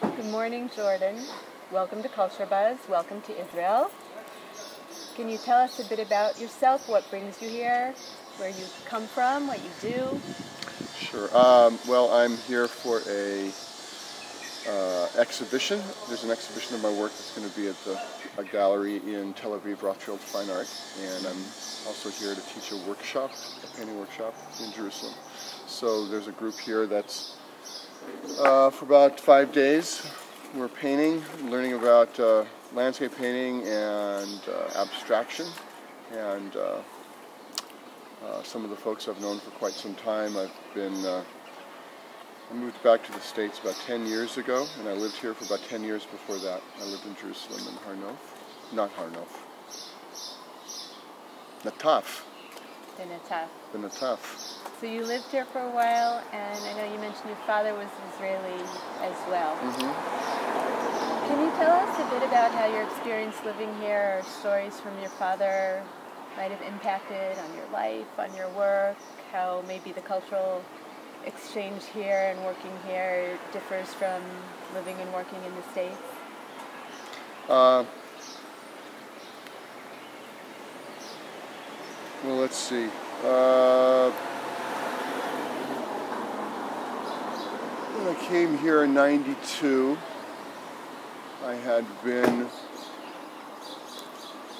Good morning, Jordan. Welcome to Culture Buzz. Welcome to Israel. Can you tell us a bit about yourself? What brings you here? Where you come from? What you do? Sure. Um, well, I'm here for a uh, exhibition. There's an exhibition of my work that's going to be at the, a gallery in Tel Aviv Rothschild Fine Art, and I'm also here to teach a workshop, a painting workshop in Jerusalem. So there's a group here that's uh, for about five days. We're painting, learning about uh, landscape painting and uh, abstraction, and uh, uh, some of the folks I've known for quite some time. I've been I moved back to the States about 10 years ago, and I lived here for about 10 years before that. I lived in Jerusalem in Har Nof. Not Har Nof. Nataf. In Nataf. The Nataf. So you lived here for a while, and I know you mentioned your father was Israeli as well. Mm-hmm. Can you tell us a bit about how your experience living here or stories from your father might have impacted on your life, on your work, how maybe the cultural exchange here and working here differs from living and working in the States? Uh, well, let's see. Uh, when I came here in 92, I had been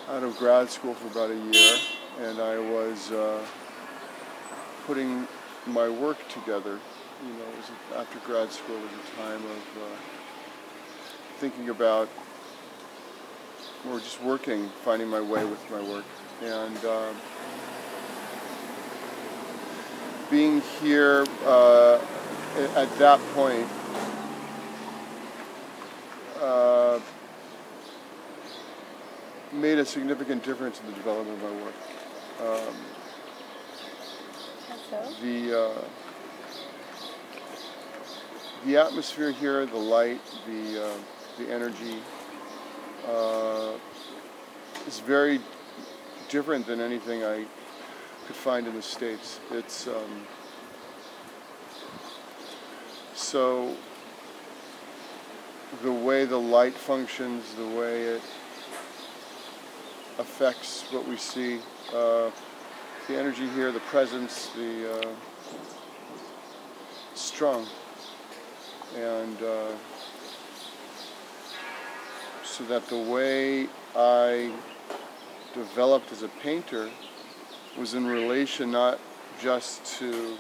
out of grad school for about a year, and I was uh, putting my work together. You know, it was after grad school it was a time of uh, thinking about or just working, finding my way with my work, and um, being here uh, at that point. Uh, made a significant difference in the development of my work. Um, so? the uh, the atmosphere here, the light, the uh, the energy uh, is very different than anything I could find in the states. It's um, so the way the light functions, the way it affects what we see. Uh, the energy here, the presence, the uh, strong, and uh, so that the way I developed as a painter was in relation not just to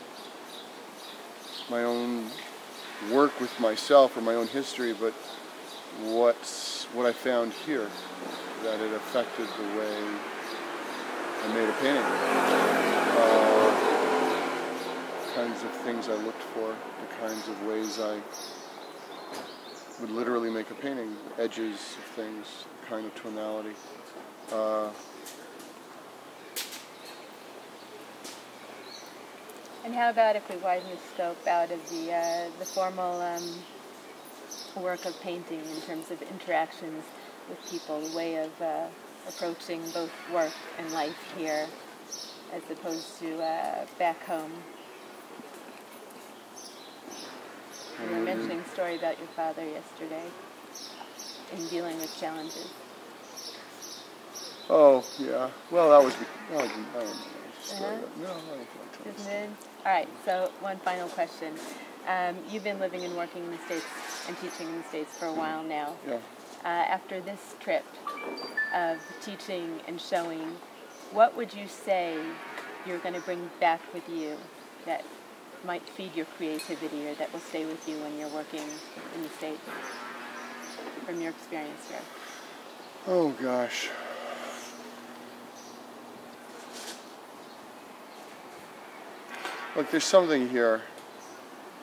my own work with myself or my own history, but what's what I found here that it affected the way I made a painting. Uh, kinds of things I looked for, the kinds of ways I would literally make a painting, edges of things, kind of tonality. Uh, and how about if we widen the scope out of the uh, the formal um, work of painting in terms of interactions with people, the way of uh, approaching both work and life here as opposed to uh, back home. You were mentioning a story about your father yesterday in dealing with challenges. Oh, yeah. Well, that was, that was I don't know. Uh-huh. about- No, I don't like Isn't it? All right, so one final question. Um, you've been living and working in the States and teaching in the States for a while now. story. Uh, after this trip of teaching and showing, what would you say you're going to bring back with you that might feed your creativity or that will stay with you when you're working in the States from your experience here? Oh, gosh. Look, there's something here,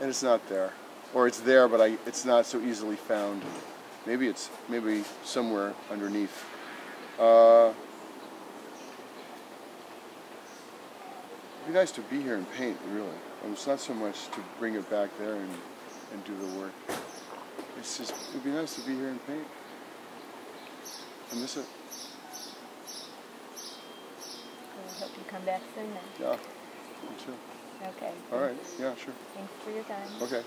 and it's not there. Or it's there, but I, it's not so easily found. Maybe it's maybe somewhere underneath. Uh, it'd be nice to be here and paint, really. And it's not so much to bring it back there and, and do the work. It's just, it'd be nice to be here and paint. I miss it. I hope you come back soon then. Yeah, me too. Okay. All right, yeah, sure. Thanks for your time. Okay.